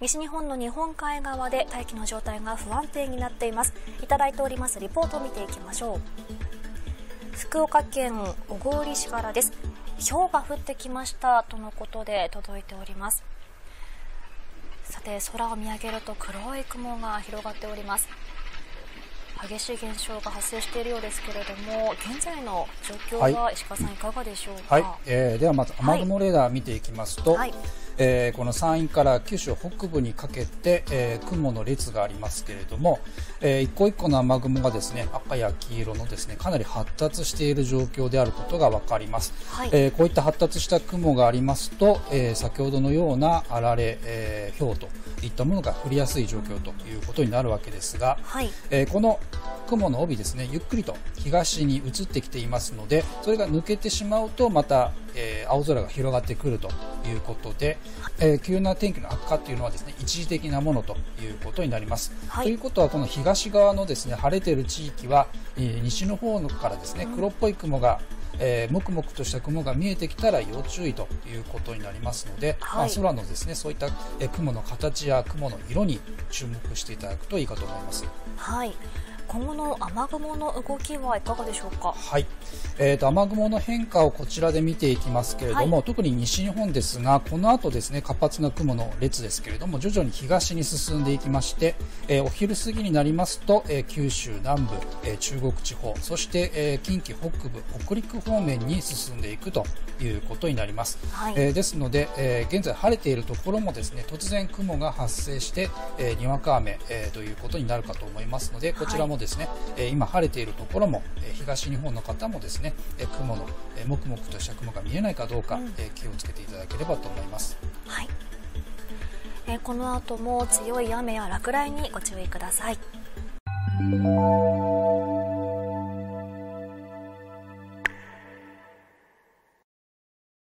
西日本の日本海側で大気の状態が不安定になっています。いただいております。リポートを見ていきましょう。福岡県小郡市からです。氷が降ってきましたとのことで届いております。さて空を見上げると黒い雲が広がっております。激しい現象が発生しているようですけれども現在の状況は石川さんいかがでしょうか、はい、えー、ではまず雨雲レーダー見ていきますと、はい、えー、この山陰から九州北部にかけて、えー、雲の列がありますけれども、えー、一個一個の雨雲がですね赤や黄色のですねかなり発達している状況であることが分かります、はい、えー、こういった発達した雲がありますと、えー、先ほどのようなあられ、えー、氷といったものが降りやすい状況ということになるわけですが、はい、えー、この雲の帯ですねゆっくりと東に移ってきていますのでそれが抜けてしまうとまた、えー、青空が広がってくるということで、えー、急な天気の悪化というのはですね一時的なものということになります。はい、ということはこの東側のですね晴れている地域は、えー、西の方からですね黒っぽい雲がえー、もくもくとした雲が見えてきたら要注意ということになりますので、はい、まあ、空のですねそういった、えー、雲の形や雲の色に注目していただくといいかと思います。はい今後の雨雲の動きはいかがでしょうか？はい、えーと、雨雲の変化をこちらで見ていきますけれども、はい、特に西日本ですが、この後ですね活発な雲の列ですけれども、徐々に東に進んでいきまして、えー、お昼過ぎになりますと、えー、九州南部、えー、中国地方、そして、え近畿北部、北陸方面に進んでいくということになります。はい、えですので、え現在晴れているところもですね突然雲が発生して、えにわか雨、えということになるかと思いますので、こちらももですね、え今晴れているところも、え東日本の方もですね、え雲の、えもくもくとした雲が見えないかどうか、え気をつけていただければと思います。はいえこの後も強い雨や落雷にご注意ください。